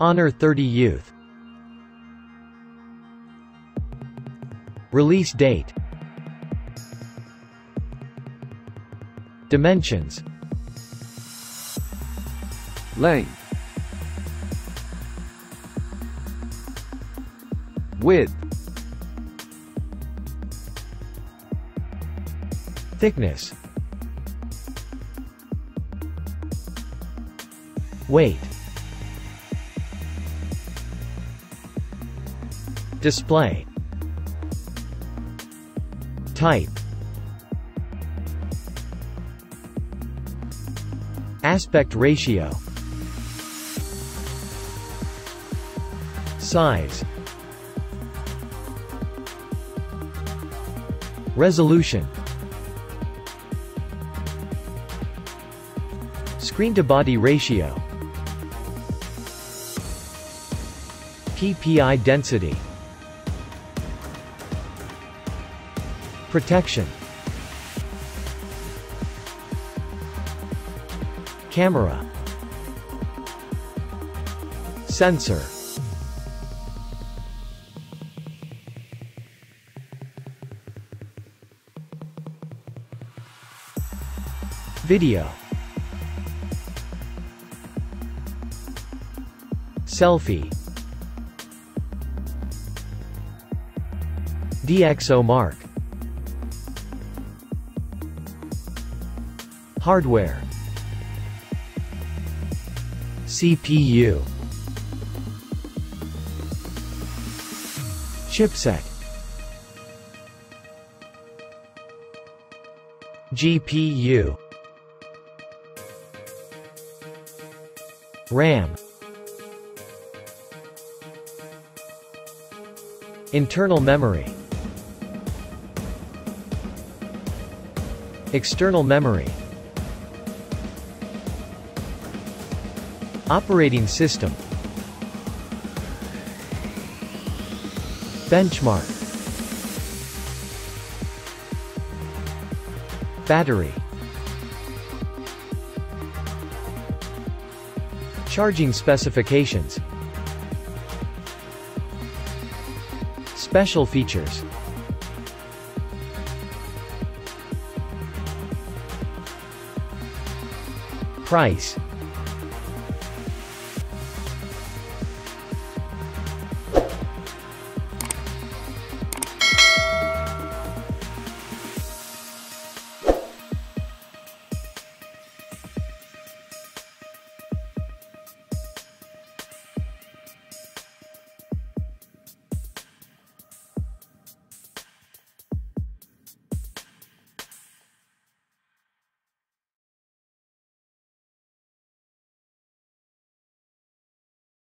Honor 30 Youth. Release date. Dimensions. Length. Width. Thickness. Weight Display. Type. Aspect ratio. Size. Resolution. Screen-to-body ratio. PPI density Protection Camera Sensor Video Selfie DxO Mark Hardware. CPU Chipset. GPU RAM. Internal memory. External memory Operating system. Benchmark. Battery. Charging specifications. Special features. Price